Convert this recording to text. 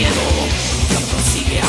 miedo, lo consigue